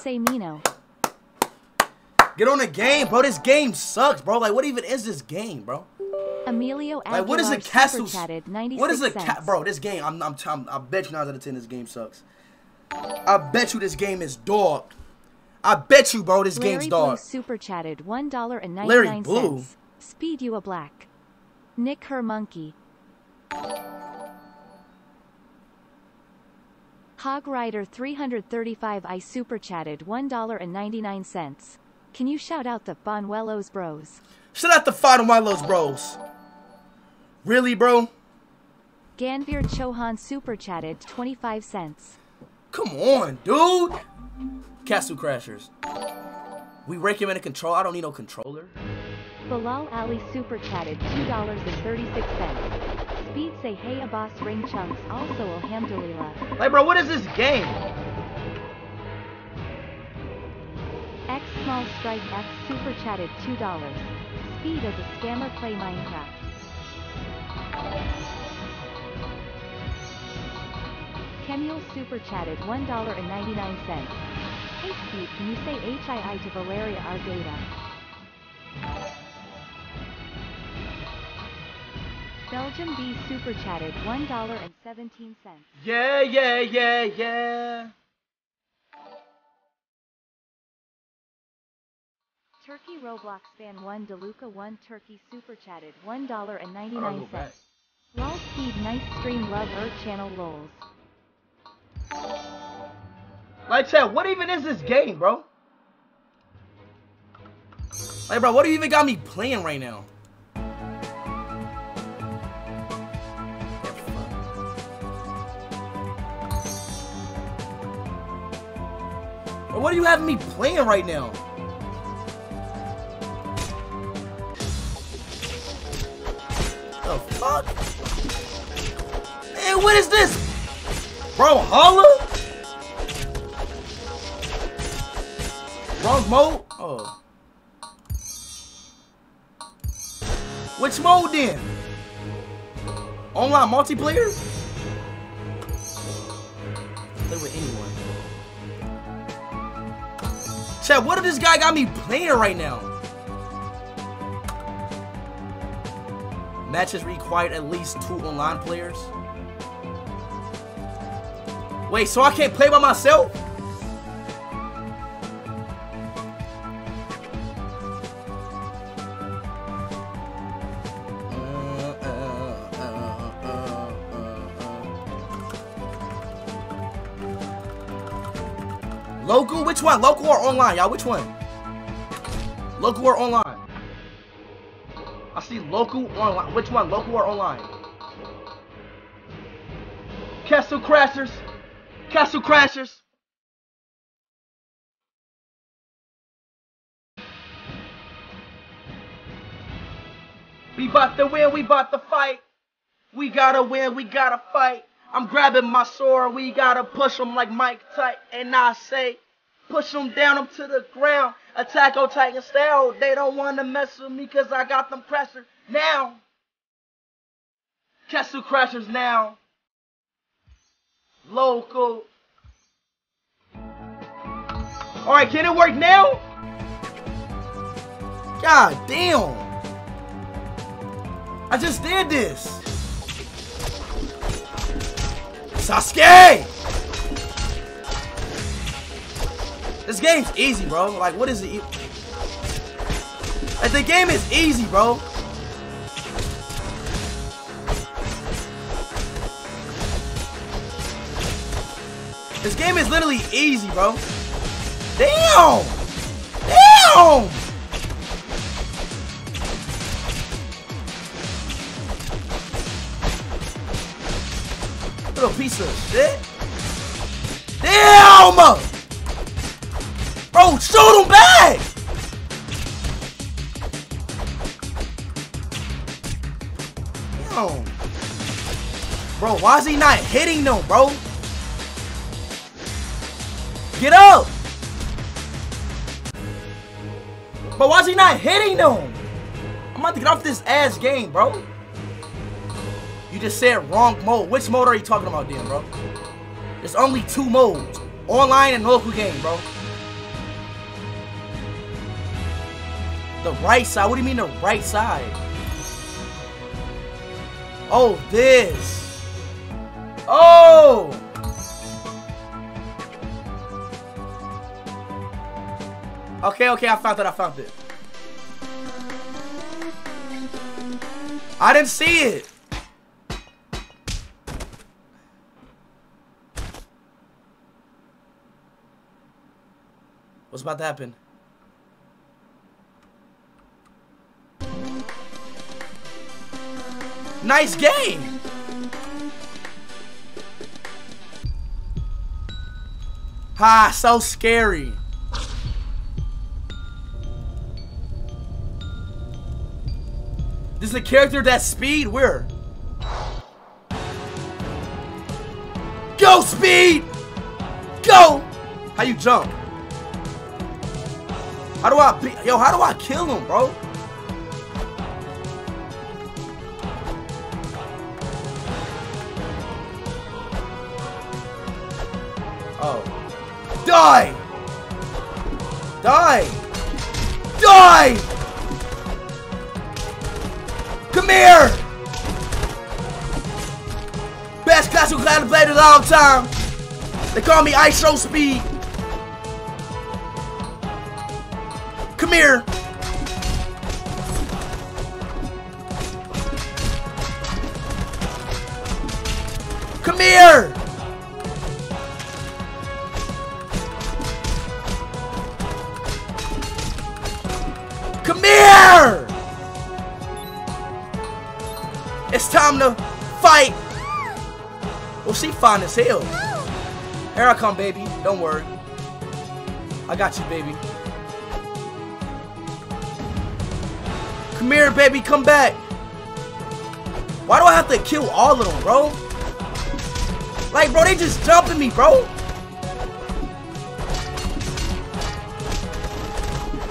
Say Mino. Get on the game, bro. This game sucks, bro. Like, what even is this game, bro? Emilio Aguilar Like, what is a castle? chatted 96 What is a cents. cat, bro? This game, I'm, I'm, I'm, I bet you nine out of ten, this game sucks. I bet you this game is dog. I bet you, bro, this Larry game's Blue dog. super chatted one dollar and Larry nine Blue? Speed you a black. Nick her monkey. Hog Rider 335 I super chatted one dollar and ninety nine cents. Can you shout out the Bonuelos Bros? Shout out the Milo's bros. Really, bro? Ganvir Chohan super chatted 25 cents. Come on, dude. Castle Crashers. We recommend a control. I don't need no controller. Bilal Ali super chatted $2.36. Speed say hey Abbas ring chunks also alhamdulillah. Like, bro, what is this game? X small strike X super chatted $2. Speed as a scammer play Minecraft. Kemule super chatted $1.99. Hey Speed, can you say HII to Valeria Argata? Belgium B super chatted $1.17. Yeah, yeah, yeah, yeah. Turkey Roblox fan 1 Deluca 1 Turkey super chatted How do I go $1.99. back? Lol Speed nice stream love Earth channel lols. Like, chat, what even is this game, bro? Like, bro, what do you even got me playing right now? What are you having me playing right now? The fuck? Man, what is this? Bro, holla? Wrong mode? Oh. Which mode then? Online multiplayer? Chat, what if this guy got me playing right now? Matches required at least two online players. Wait, so I can't play by myself? Which one? Local or online, y'all? Which one? Local or online? I see local or online. Which one? Local or online? Castle Crashers. Castle Crashers. We bout to win, we bout to fight. We gotta win, we gotta fight. I'm grabbing my sword, we gotta push them like Mike Tight. And I say, push them down to the ground. Attack on Titan style. They don't wanna mess with me cause I got them crashers now. Castle Crashers now. Local. Alright, can it work now? God damn. I just did this. Sasuke! This game's easy, bro. Like, what is it? Like, the game is easy, bro. This game is literally easy, bro. Damn! Damn! Little piece of shit. Damn! Bro, shoot him back! Damn. Bro, why is he not hitting them, bro? Get up! But why is he not hitting them? I'm about to get off this ass game, bro. You just said wrong mode. Which mode are you talking about then, bro? There's only two modes. Online and local game, bro. The right side? What do you mean the right side? Oh, this. Oh! Okay, okay, I found it, I found it. I didn't see it. What's about to happen? Nice game! Ha, so scary. This is a character that speed? Where? Go, speed! Go! How you jump? How do I yo, how do I kill him, bro? Die! Die! Die! Come here! Best classical clan played of all time. They call me IShowSpeed. Come here. Come here. It's time to fight. Well, she fine as hell. Here I come, baby. Don't worry. I got you, baby. Come here, baby. Come back. Why do I have to kill all of them, bro? Like, bro, they just jumping me, bro.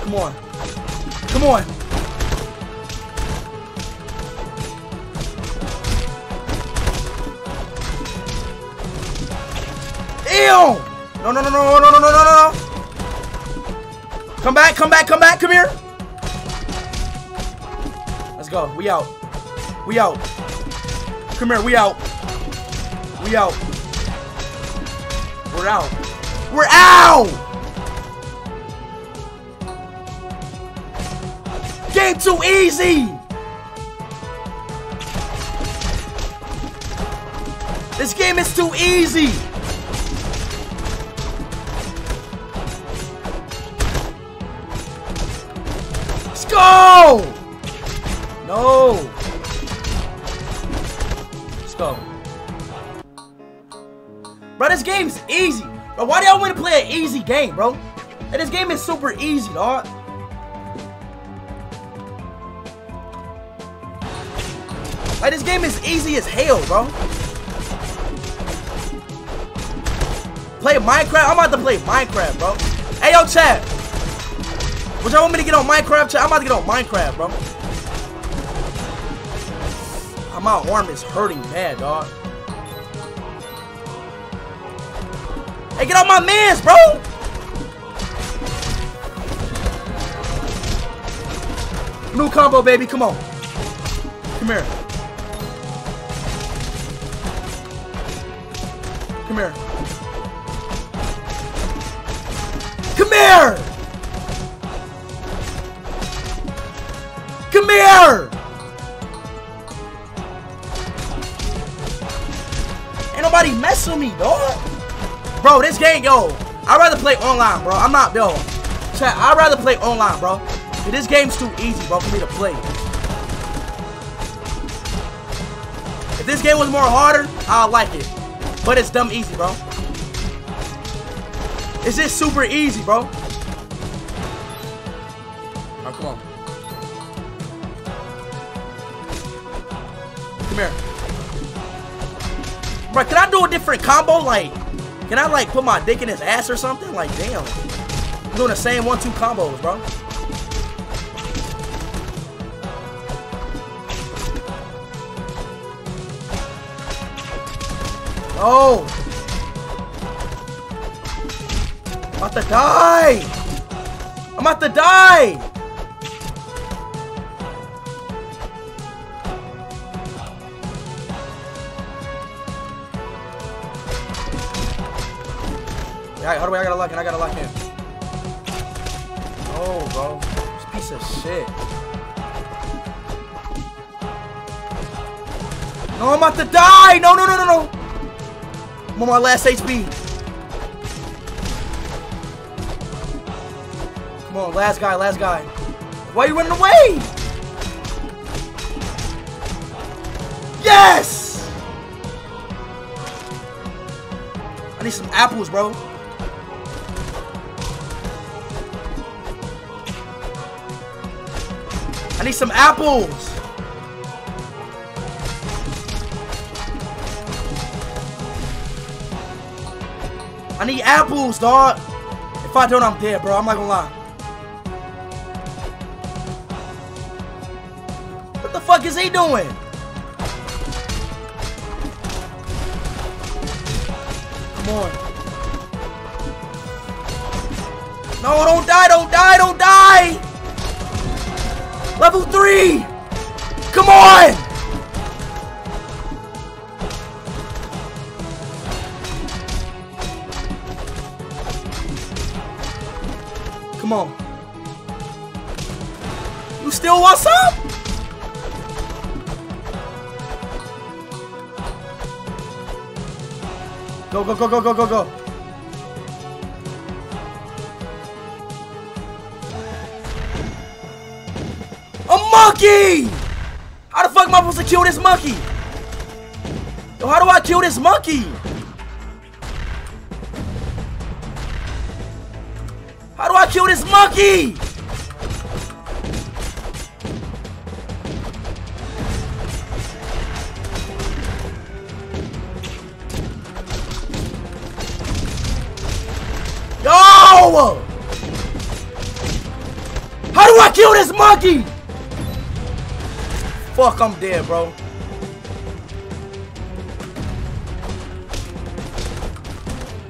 Come on. Come on. Ew! No, no, no, no, no, no, no, no, no, no. Come back, come back, come back, come here. Let's go. We out. We out. Come here, we out. We out. We're out. We're out! Too easy! This game is too easy! Let's go! No! Let's go. Bro, this game's easy. Bro, why do y'all want to play an easy game, bro? Hey, this game is super easy, dog. Like, this game is easy as hell, bro. Play Minecraft? I'm about to play Minecraft, bro. Hey, yo, chat. Would y'all want me to get on Minecraft, chat? I'm about to get on Minecraft, bro. Ah, my arm is hurting bad, dog. Hey, get off my mans, bro! New combo, baby. Come on. Come here. Here. Come here! Come here! Ain't nobody mess with me, dog. Bro, this game, yo, I'd rather play online, bro. I'm not, yo. Chat, I'd rather play online, bro. This game's too easy, bro, for me to play. If this game was more harder, I'd like it. But it's dumb easy, bro. It's just super easy, bro. Oh, come on. Come here. Bro, can I do a different combo? Like, can I, like, put my dick in his ass or something? Like, damn. I'm doing the same one-two combos, bro. Oh, I'm about to die! I'm about to die! Alright, how do I, I gotta lock in? I gotta lock in. Oh, bro. This piece of shit. No, I'm about to die! No, no, no, no, no! I'm on my last HP. Come on, last guy, last guy. Why are you running away? Yes! I need some apples, bro. I need some apples. Need apples, dog. If I don't, I'm dead, bro. I'm not gonna lie. What the fuck is he doing? Come on. No, don't die, don't die, don't die! Level 3! Come on! Come on. You still want some? Go, go, go, go, go, go, go. A monkey! How the fuck am I supposed to kill this monkey? Yo, how do I kill this monkey? This? Yo! How do I kill this monkey? Fuck, I'm dead, bro.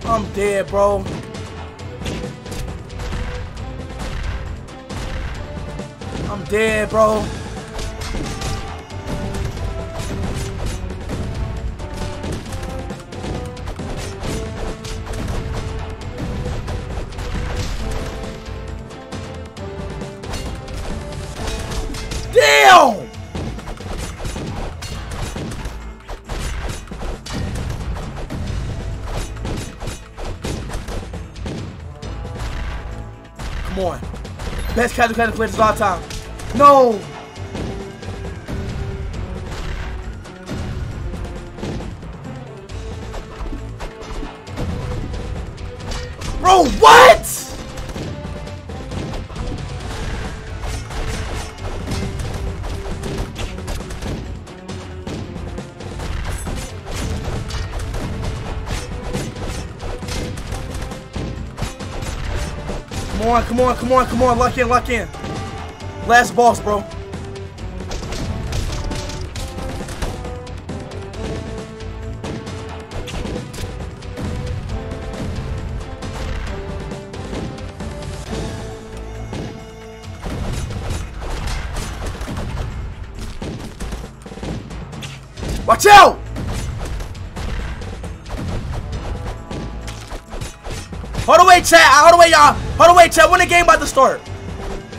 I'm dead, bro. Dead, bro. Damn! Come on. Best casual players of all time. No! Bro, what? Come on, come on, come on, come on, lock in, lock in. Last boss, bro. Watch out! Hold away, chat. Hold away, y'all. Hold away, chat. When the game about to start?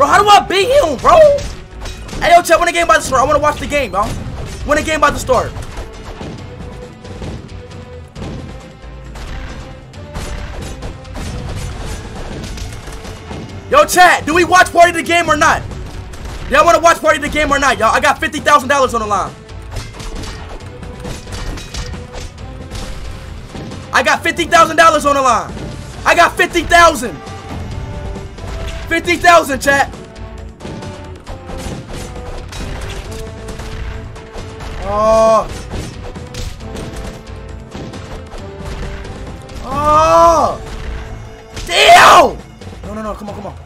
Bro, how do I beat him, bro? Hey, yo, chat. When the game about to start? I want to watch the game, y'all. When the game about to start? Yo, chat. Do we watch party of the game or not? Y'all want to watch party of the game or not, y'all? I got $50,000 on the line. I got $50,000 on the line. I got 50,000. 50,000, chat. Oh. Oh. Damn. No, no, no. Come on, come on.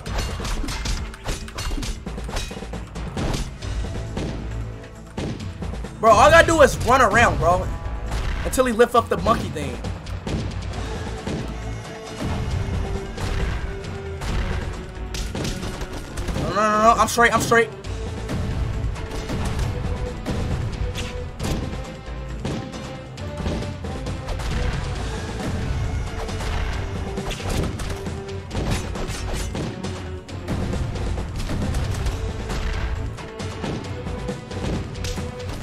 Bro, all I gotta do is run around, bro. Until he lift up the monkey thing. no, no, no. I'm straight. I'm straight.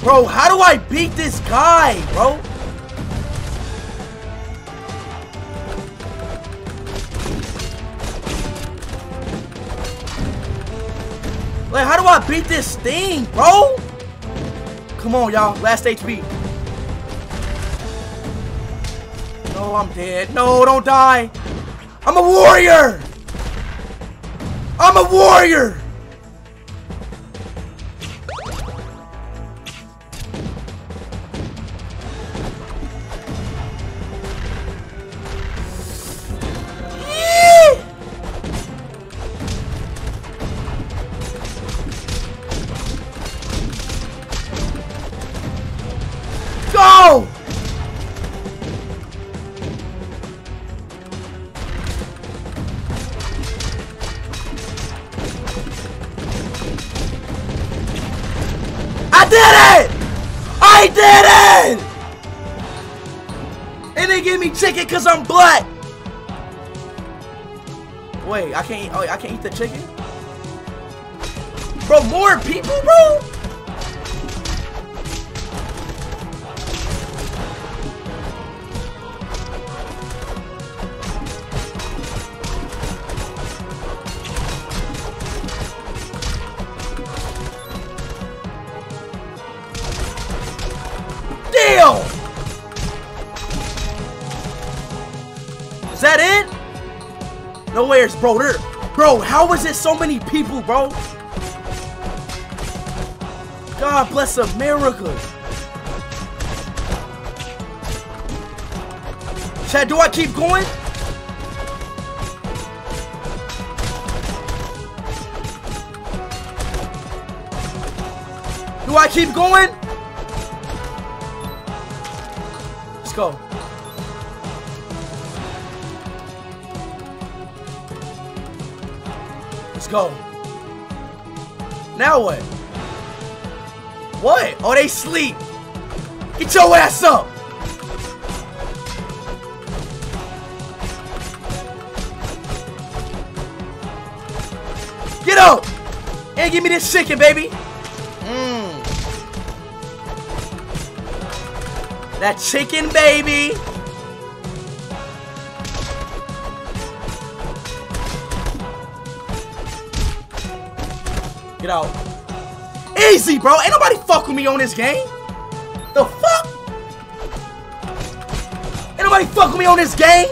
Bro, how do I beat this guy, bro? Like, how do I beat this thing, bro? Come on, y'all. Last HP. No, I'm dead. No, don't die. I'm a warrior. I'm a warrior. I did it! I did it! And they give me chicken because I'm black. Wait, I can't. Oh, I can't eat the chicken. Bro, more people, bro. It? No wares, bro. There, bro, how is it so many people, bro? God bless America. Chad, do I keep going? Do I keep going? Let's go. Let's go. Now what? What? Oh, they sleep. Get your ass up. Get up. And give me this chicken, baby. Mmm. That chicken, baby. Get out. Easy, bro. Ain't nobody fuck with me on this game. The fuck? Ain't nobody fuck with me on this game.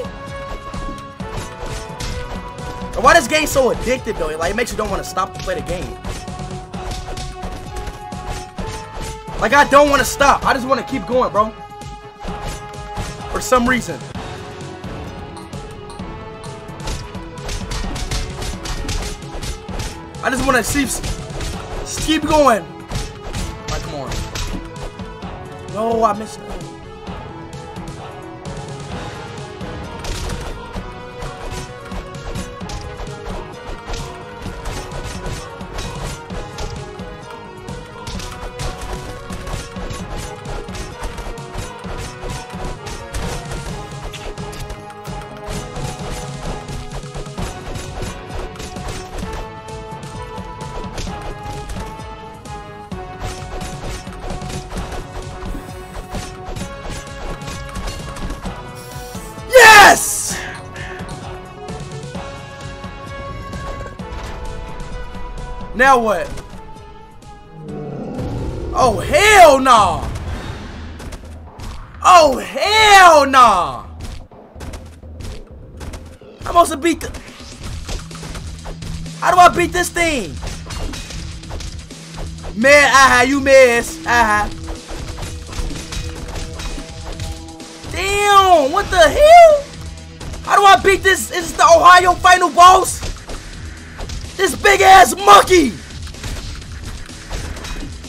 Why this game so addictive though? Like it makes you don't want to stop to play the game. Like I don't want to stop. I just want to keep going, bro. For some reason. I just want to see. Keep going. Like, come on. No, I missed it. Now what? Oh, hell no! Nah. Oh, hell no! Nah. I'm supposed to beat the... How do I beat this thing? Man, aha, you miss. Aha. Damn, what the hell? How do I beat this? Is this the Ohio final boss? This big ass monkey!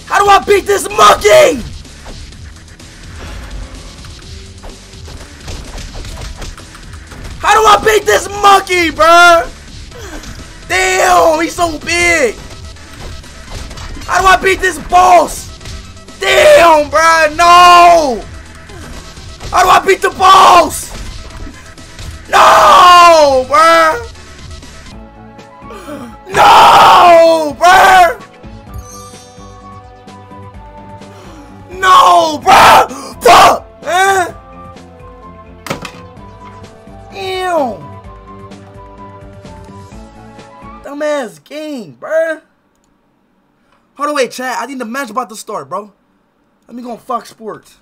How do I beat this monkey? How do I beat this monkey, bruh? Damn, he's so big. How do I beat this boss? Damn, bruh, no! How do I beat the boss? No, bruh! No, bruh! No, bruh! Fuck! Eh? Ew! Dumbass game, bruh! Hold on, wait, chat. I think the match about to start, bro. Let me go on Fox Sports.